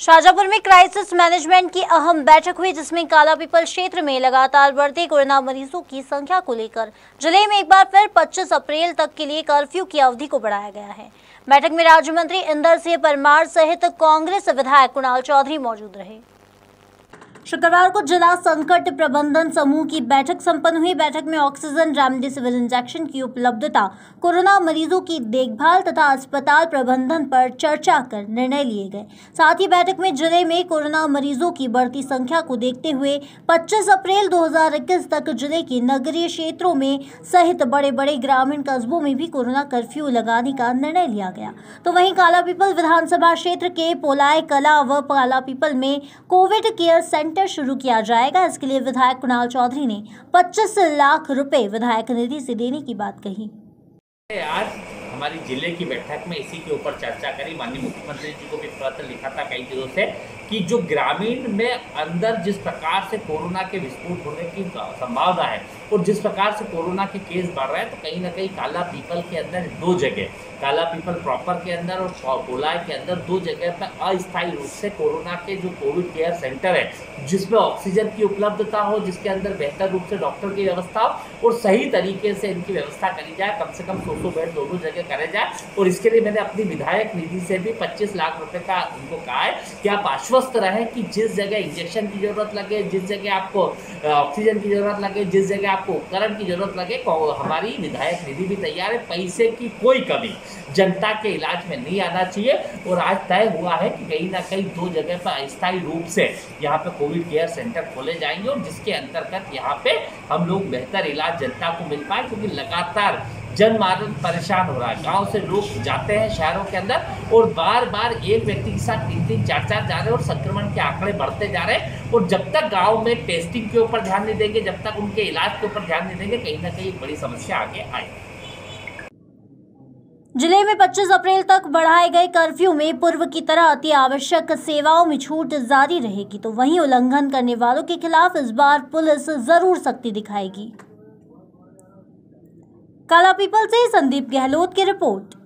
शाजापुर में crisis management की अहम बैठक हुई, जिसमें काला पीपल क्षेत्र में लगातार बढ़ते कोरोना मरीजों की संख्या को लेकर। ज़िले में एक बार फिर 25 अप्रैल तक के लिए कर्फ्यू की अवधि को बढ़ाया गया है। बैठक में राज्य मंत्री इंदर सिंह परमार सहित कांग्रेस विधायक कुणाल चौधरी मौजूद रहे। शुक्रवार को जिला संकट प्रबंधन समूह की बैठक संपन्न हुई। बैठक में ऑक्सीजन, रेमडेसिविर इंजेक्शन की उपलब्धता, कोरोना मरीजों की देखभाल तथा अस्पताल प्रबंधन पर चर्चा कर निर्णय लिए गए। साथ ही बैठक में ज़िले में कोरोना मरीजों की बढ़ती संख्या को देखते हुए 25 अप्रैल 2021 तक ज़िले के नगरीय क्षेत्रों में सहित बड़े बड़े ग्रामीण कस्बों में भी कोरोना कर्फ्यू लगाने का निर्णय लिया गया। तो वहीं काला पीपल विधानसभा क्षेत्र के पोलाय कला व काला पीपल में कोविड केयर सेंटर सेंटर शुरू किया जाएगा। इसके लिए विधायक कुणाल चौधरी ने 25 लाख रुपए विधायक निधि से देने की बात कही। आज हमारी ज़िले की बैठक में इसी के ऊपर चर्चा करी। माननीय मुख्यमंत्री जी को भी पत्र लिखा था कई दिनों से। कि जो ग्रामीण में अंदर जिस प्रकार से कोरोना के विस्फोट होने की संभावना है और जिस प्रकार से कोरोना के केस बढ़ रहे हैं तो कहीं ना कहीं काला पीपल के अंदर दो जगह, काला पीपल प्रॉपर के अंदर और कोलाय के अंदर दो जगह पर अस्थायी रूप से कोरोना के जो कोविड केयर सेंटर है, जिसमें ऑक्सीजन की उपलब्धता हो, जिसके अंदर बेहतर रूप से डॉक्टर की व्यवस्था हो और सही तरीके से इनकी व्यवस्था करी जाए, कम से कम सौ सौ बेड दोनों जगह करे जाए। और इसके लिए मैंने अपनी विधायक निधि से भी पच्चीस लाख रुपये का उनको कहा है कि आप आश्वस्त रहें कि जिस जगह इंजेक्शन की ज़रूरत लगे, जिस जगह आपको ऑक्सीजन की ज़रूरत लगे, जिस जगह आपको उपकरण की ज़रूरत लगे हमारी विधायक निधि भी तैयार है। पैसे की कोई कमी जनता के इलाज में नहीं आना चाहिए। और आज तय हुआ है कि कहीं ना कहीं दो जगह पर अस्थायी रूप से यहाँ पे कोविड केयर सेंटर खोले जाएँगे और जिसके अंतर्गत यहाँ पे हम लोग बेहतर इलाज जनता को मिल पाए, क्योंकि लगातार जनमानस परेशान हो रहा है। गाँव से लोग जाते हैं शहरों के अंदर और बार बार एक व्यक्ति के साथ तीन तीन चार चार जा रहे हैं और संक्रमण के आंकड़े बढ़ते जा रहे हैं। और जब तक गाँव में टेस्टिंग के ऊपर ध्यान नहीं देंगे, जब तक उनके इलाज के ऊपर ध्यान नहीं देंगे, कहीं ना कहीं बड़ी समस्या आगे आएगी। ज़िले में 25 अप्रैल तक बढ़ाए गए कर्फ्यू में पूर्व की तरह अति आवश्यक सेवाओं में छूट जारी रहेगी तो वहीं उल्लंघन करने वालों के खिलाफ इस बार पुलिस ज़रूर सख्ती दिखाएगी। काला पीपल से संदीप गहलोत की रिपोर्ट।